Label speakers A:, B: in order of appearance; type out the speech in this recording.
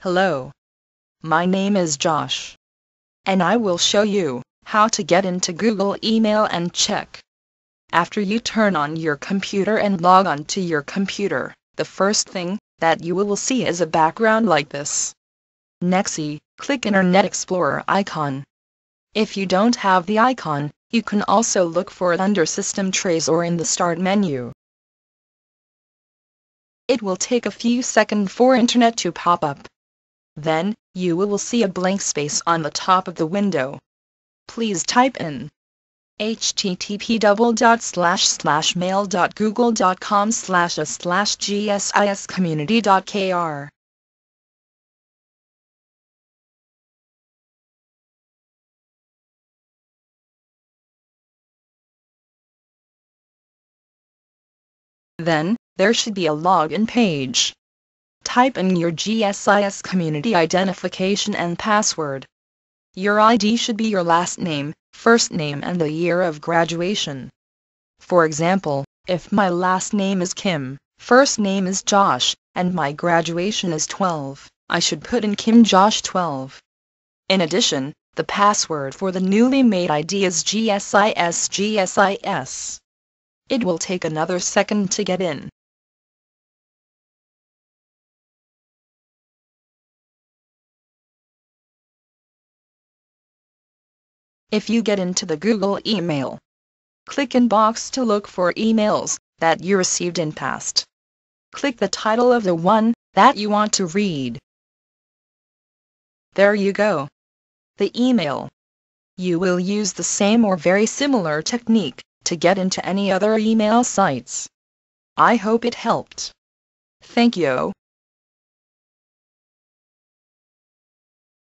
A: Hello. My name is Josh. And I will show you how to get into Google email and check. After you turn on your computer and log on to your computer, the first thing that you will see is a background like this. Nexi, click Internet Explorer icon. If you don't have the icon, you can also look for it under System Trays or in the Start menu. It will take a few seconds for Internet to pop up. Then, you will see a blank space on the top of the window. Please type in http mail.google.com slash a slash gsiscommunity.kr Then, there should be a login page. Type in your GSIS community identification and password. Your ID should be your last name, first name and the year of graduation. For example, if my last name is Kim, first name is Josh, and my graduation is 12, I should put in Kim Josh 12. In addition, the password for the newly made ID is GSIS GSIS. It will take another second to get in. If you get into the Google email, click Inbox to look for emails that you received in past. Click the title of the one that you want to read. There you go. The email. You will use the same or very similar technique to get into any other email sites. I hope it helped. Thank you.